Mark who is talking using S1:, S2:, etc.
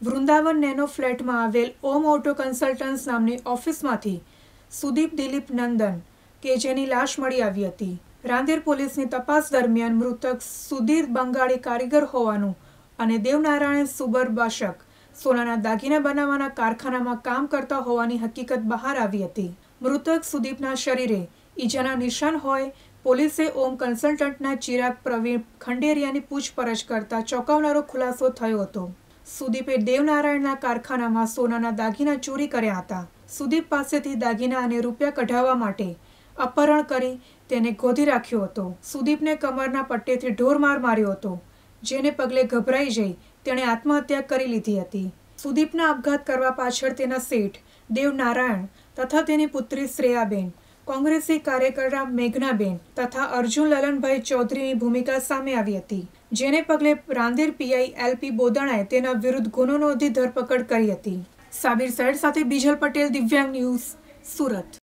S1: Vrindavan nano ફ્લેટમાં આવેલ ઓમ auto કન્સલ્ટન્સ નામની ઓફિસમાંથી સુદીપ દિલીપ નંદન, કે જેની લાશ મળી આવી હતી. રાંદેર પોલીસની તપાસ દરમિયાન મૃતક સુધીર બંગાળી કારીગર હોવાનું અને દેવનારાયણ સુબર બાશક સોનાના દાગીના બનાવવાના કારખાનામાં કામ કરતા હોવાની હકીકત બહાર આવી હતી. મૃતક સુદીપના શરીરે ઈજાના નિશાન હોય, પોલીસે ઓમ કન્સલ્ટન્ટના ચિરાગ પ્રવીણ ખંડેરિયાની પૂછપરછ કરતા ચોંકાવનારો ખુલાસો થયો હતો. સુદીપે દેવનારાયણના કારખાનામાં સોનાના દાગીના ચોરી કર્યા હતા. સુદીપ પાસેથી દાગીના અને રૂપિયા કઢાવવા માટે અપહરણ કરી તેને ગોધી રાખ્યો હતો. સુદીપને કમરના પટ્ટેથી ઢોરમાર માર્યો હતો, જેને પગલે ગભરાઈ જઈ તેણે આત્મહત્યા કરી લીધી હતી. સુદીપના આપઘાત કરવા પાછળ તેના શેઠ, દેવનારાયણ તથા તેની પુત્રી શ્રેયાબેન કોંગ્રેસી કાર્યકર્તા મેઘનાબેન તથા અર્જુન લલનભાઈ ચૌધરીની ભૂમિકા સામે આવી હતી, જેને પગલે રાંદેર પીઆઈ એલપી બોદણાએ તેના વિરુદ્ધ ગુનો નોંધી ધરપકડ કરી હતી. સાબિર સૈડ સાથે બીજલ પટેલ, દિવ્યાંગ ન્યૂઝ, સુરત.